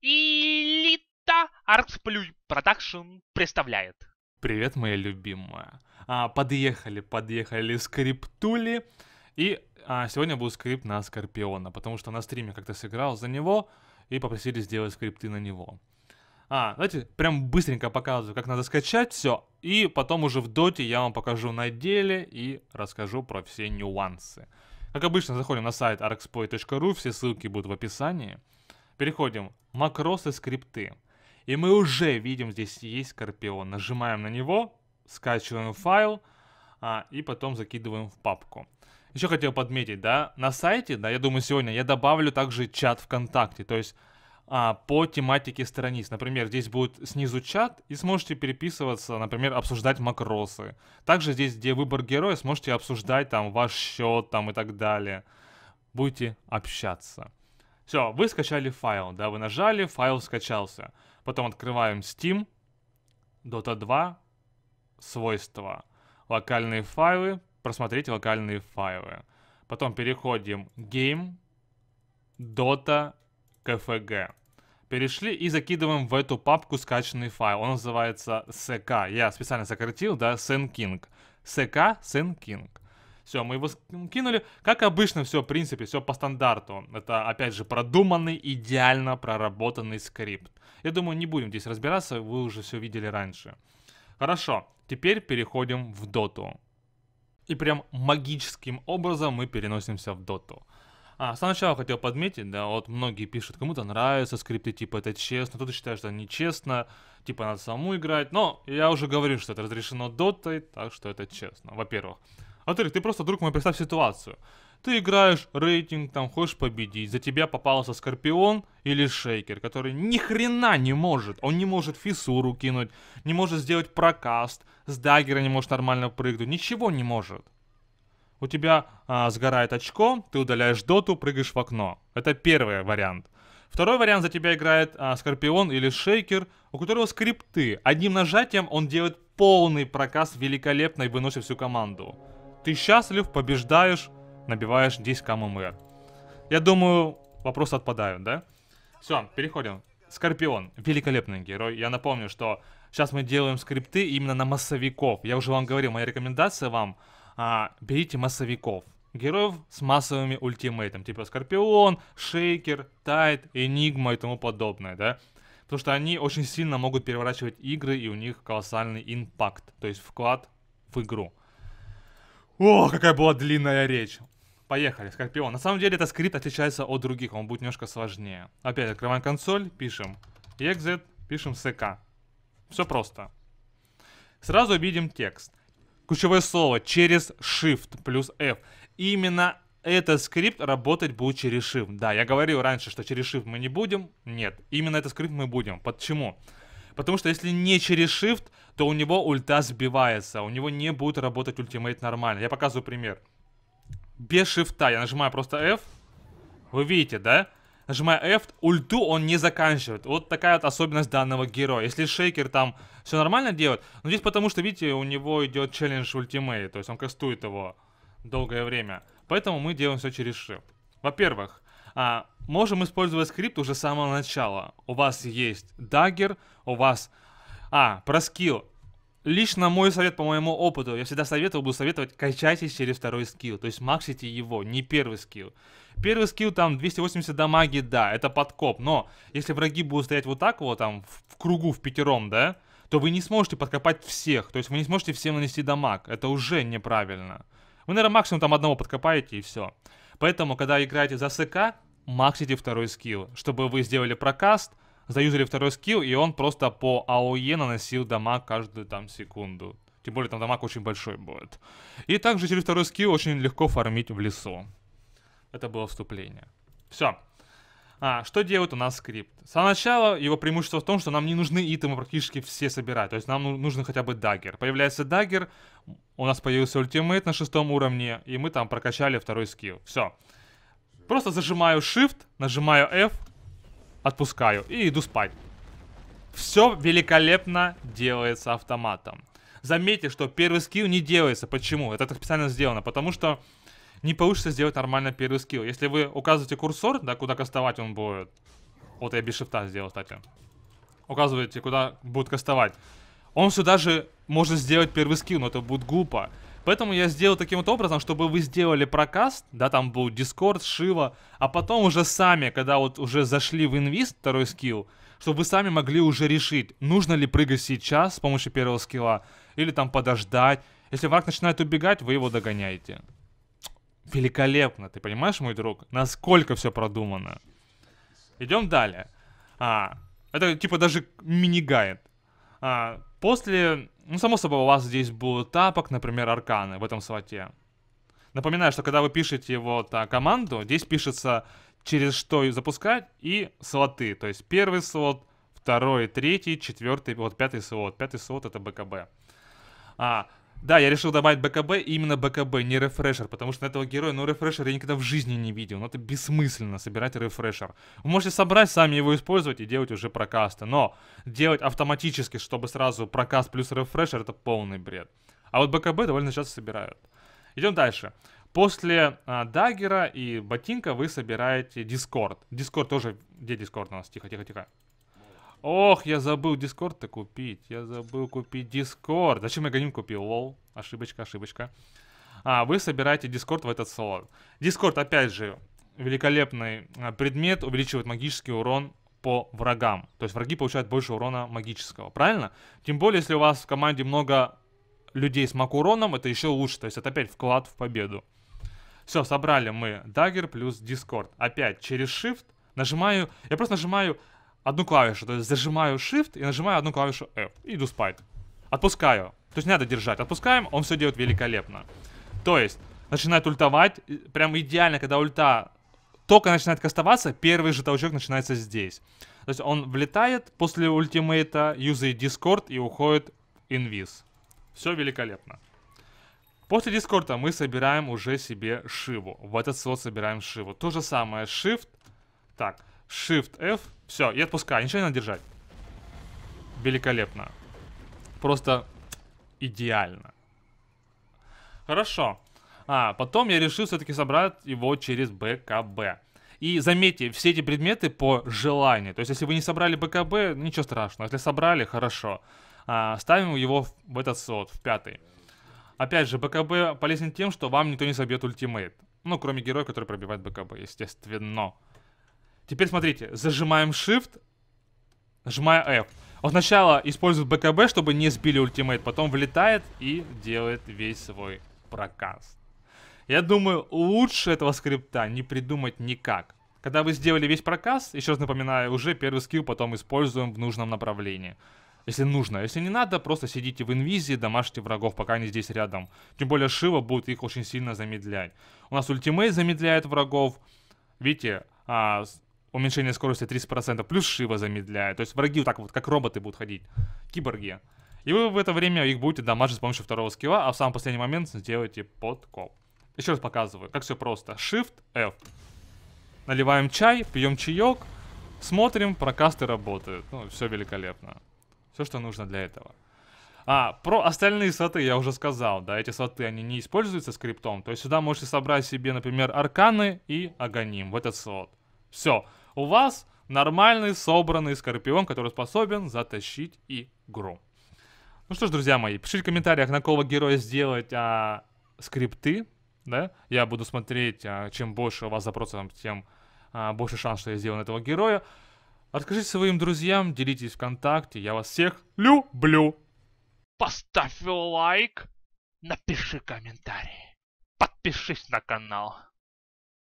Элита Arxploit Production представляет. Привет, моя любимая. А, подъехали, подъехали скриптули. И а, сегодня был скрипт на Скорпиона, потому что на стриме как-то сыграл за него и попросили сделать скрипты на него. А, давайте прям быстренько показываю, как надо скачать все. И потом уже в доте я вам покажу на деле и расскажу про все нюансы. Как обычно, заходим на сайт arxploit.ru, все ссылки будут в описании. Переходим макросы, скрипты. И мы уже видим, здесь есть Скорпион. Нажимаем на него, скачиваем файл, а, и потом закидываем в папку. Еще хотел подметить, да, на сайте, да, я думаю, сегодня я добавлю также чат ВКонтакте, то есть а, по тематике страниц. Например, здесь будет снизу чат, и сможете переписываться, например, обсуждать макросы. Также здесь, где выбор героя, сможете обсуждать там ваш счет там и так далее. Будете общаться. Все, вы скачали файл, да, вы нажали, файл скачался. Потом открываем Steam, Dota 2, свойства, локальные файлы, просмотреть локальные файлы. Потом переходим Game, Dota, KFG. Перешли и закидываем в эту папку скачанный файл. Он называется SK. Я специально сократил, да, SenKing. SK SenKing. Все, мы его кинули. Как обычно, все, в принципе, все по стандарту. Это, опять же, продуманный, идеально проработанный скрипт. Я думаю, не будем здесь разбираться, вы уже все видели раньше. Хорошо, теперь переходим в доту. И прям магическим образом мы переносимся в доту. А, сначала хотел подметить, да, вот многие пишут, кому-то нравятся скрипты, типа это честно, кто-то считает, что это нечестно, типа надо саму играть, но я уже говорю, что это разрешено дотой, так что это честно, во-первых. Во-вторых, ты просто, друг мой, представь ситуацию. Ты играешь рейтинг, там, хочешь победить, за тебя попался Скорпион или Шейкер, который ни хрена не может. Он не может фиссуру кинуть, не может сделать прокаст, с даггера не может нормально прыгнуть, ничего не может. У тебя а, сгорает очко, ты удаляешь доту, прыгаешь в окно. Это первый вариант. Второй вариант за тебя играет а, Скорпион или Шейкер, у которого скрипты. Одним нажатием он делает полный прокаст великолепно и выносит всю команду. Ты счастлив, побеждаешь, набиваешь 10 КММР. Я думаю, вопросы отпадают, да? Все, переходим. Скорпион. Великолепный герой. Я напомню, что сейчас мы делаем скрипты именно на массовиков. Я уже вам говорил, моя рекомендация вам, а, берите массовиков. Героев с массовыми ультимейтом, типа Скорпион, Шейкер, Тайт, Энигма и тому подобное, да? Потому что они очень сильно могут переворачивать игры, и у них колоссальный импакт, то есть вклад в игру. О, какая была длинная речь. Поехали, Скорпион. На самом деле этот скрипт отличается от других, он будет немножко сложнее. Опять открываем консоль, пишем exit, пишем sk. Все просто. Сразу видим текст. Ключевое слово через Shift плюс F. Именно этот скрипт работать будет через Shift. Да, я говорил раньше, что через Shift мы не будем. Нет, именно этот скрипт мы будем. Почему? Потому что если не через Shift, то у него ульта сбивается. У него не будет работать ультимейт нормально. Я показываю пример. Без шифта я нажимаю просто F. Вы видите, да? Нажимая F, ульту он не заканчивает. Вот такая вот особенность данного героя. Если шейкер там все нормально делает, но здесь потому что, видите, у него идет channeling ultimate, то есть он кастует его долгое время. Поэтому мы делаем все через shift. Во-первых, а, можем использовать скрипт уже с самого начала. У вас есть dagger, у вас... А, про skill. Лично мой совет по моему опыту, я всегда советовал, буду советовать, качайтесь через второй skill, то есть максите его, не первый skill. Первый skill там 280 дамаги, да, это подкоп, но если враги будут стоять вот так вот, там, в кругу, в пятером, да, то вы не сможете подкопать всех, то есть вы не сможете всем нанести дамаг, это уже неправильно. Вы, наверное, максимум там одного подкопаете и все. Поэтому, когда играете за СК, максите второй скилл, чтобы вы сделали прокаст, заюзали второй скилл, и он просто по АОЕ наносил дамаг каждую там секунду. Тем более там дамаг очень большой будет. И также через второй скилл очень легко фармить в лесу. Это было вступление. Все. А, что делает у нас скрипт? С самого начала его преимущество в том, что нам не нужны item ы практически все собирать. То есть нам ну, нужен хотя бы dagger. Появляется dagger, у нас появился ultimate на шестом уровне, и мы там прокачали второй skill. Все. Просто зажимаю Shift, нажимаю F, отпускаю и иду спать. Все великолепно делается автоматом. Заметьте, что первый skill не делается. Почему? Это так специально сделано. Потому что не получится сделать нормально первый скилл. Если вы указываете курсор, да, куда кастовать он будет, Вот я без шифта сделал, кстати. Указываете, куда будет кастовать. Он сюда же может сделать первый скилл, но это будет глупо. Поэтому я сделал таким вот образом, чтобы вы сделали прокаст, да, там был Discord, Шива, а потом уже сами, когда вот уже зашли в инвист, второй скилл, чтобы вы сами могли уже решить, нужно ли прыгать сейчас с помощью первого скилла, или там подождать. Если враг начинает убегать, вы его догоняете. Великолепно, ты понимаешь, мой друг? Насколько все продумано. Идем далее. А, это типа даже мини-гайд. А, после ну, само собой, у вас здесь будут тапок, например, арканы в этом слоте. Напоминаю, что когда вы пишете вот а, команду, здесь пишется через что запускать и слоты. То есть первый слот, второй, третий, четвертый, вот пятый слот. Пятый слот это BKB. А, да, я решил добавить BKB, именно BKB, не refresher, потому что этого героя, ну, refresher я никогда в жизни не видел, ну, это бессмысленно собирать refresher. Вы можете собрать, сами его использовать и делать уже прокасты, но делать автоматически, чтобы сразу прокаст плюс refresher, это полный бред. А вот BKB довольно часто собирают. Идем дальше. После а, даггера и ботинка вы собираете Discord. Discord тоже... Где Discord у нас? Тихо, тихо, тихо. Ох, я забыл Discord-то купить. Я забыл купить Discord. Зачем я аганим купил? LOL. Ошибочка, ошибочка. А, вы собираете Discord в этот слот. Discord, опять же, великолепный а, предмет, увеличивает магический урон по врагам. То есть враги получают больше урона магического, правильно? Тем более, если у вас в команде много людей с маг уроном, это еще лучше. То есть это опять вклад в победу. Все, собрали мы dagger плюс Discord. Опять через shift нажимаю, я просто нажимаю одну клавишу, то есть зажимаю Shift и нажимаю одну клавишу F и иду спать. Отпускаю. То есть не надо держать. Отпускаем, он все делает великолепно. То есть начинает ультовать, прям идеально, когда ульта только начинает кастоваться, первый же толчок начинается здесь. То есть он влетает после ультимейта, юзает Discord и уходит инвиз. Все великолепно. После дискорда мы собираем уже себе Шиву. В этот слот собираем Шиву. То же самое, Shift. Так, Shift F. Все, и отпускаю. Ничего не надо держать. Великолепно. Просто идеально. Хорошо. А, потом я решил все-таки собрать его через БКБ. И заметьте, все эти предметы по желанию. То есть, если вы не собрали БКБ, ничего страшного. Если собрали, хорошо. А, ставим его в, в этот слот, в пятый. Опять же, БКБ полезен тем, что вам никто не собьет ультимейт. Ну, кроме героя, который пробивает БКБ, естественно. Теперь смотрите, зажимаем Shift, нажимая F. Он сначала использует БКБ, чтобы не сбили ультимейт, потом влетает и делает весь свой прокаст. Я думаю, лучше этого скрипта не придумать никак. Когда вы сделали весь прокаст, еще раз напоминаю, уже первый скилл потом используем в нужном направлении. Если нужно. Если не надо, просто сидите в инвизе, домашьте врагов, пока они здесь рядом. Тем более Шива будет их очень сильно замедлять. У нас ультимейт замедляет врагов. Видите, а, уменьшение скорости 30%, плюс Шива замедляет. То есть враги вот так вот, как роботы будут ходить, киборги. И вы в это время их будете дамажить с помощью второго скилла, а в самый последний момент сделаете подкоп. Еще раз показываю, как все просто. Shift F. Наливаем чай, пьем чаек, смотрим, прокасты работают. Ну, все великолепно. Все, что нужно для этого. А, про остальные слоты я уже сказал, да, эти слоты, они не используются скриптом, то есть сюда можете собрать себе, например, арканы и аганим в этот слот. Все, у вас нормальный собранный скорпион, который способен затащить игру. Ну что ж, друзья мои, пишите в комментариях, на какого героя сделать а, скрипты, да, я буду смотреть, а, чем больше у вас запросов, тем а, больше шанс, что я сделаю этого героя. Расскажите своим друзьям, делитесь ВКонтакте, я вас всех люблю. Поставь лайк, напиши комментарий, подпишись на канал.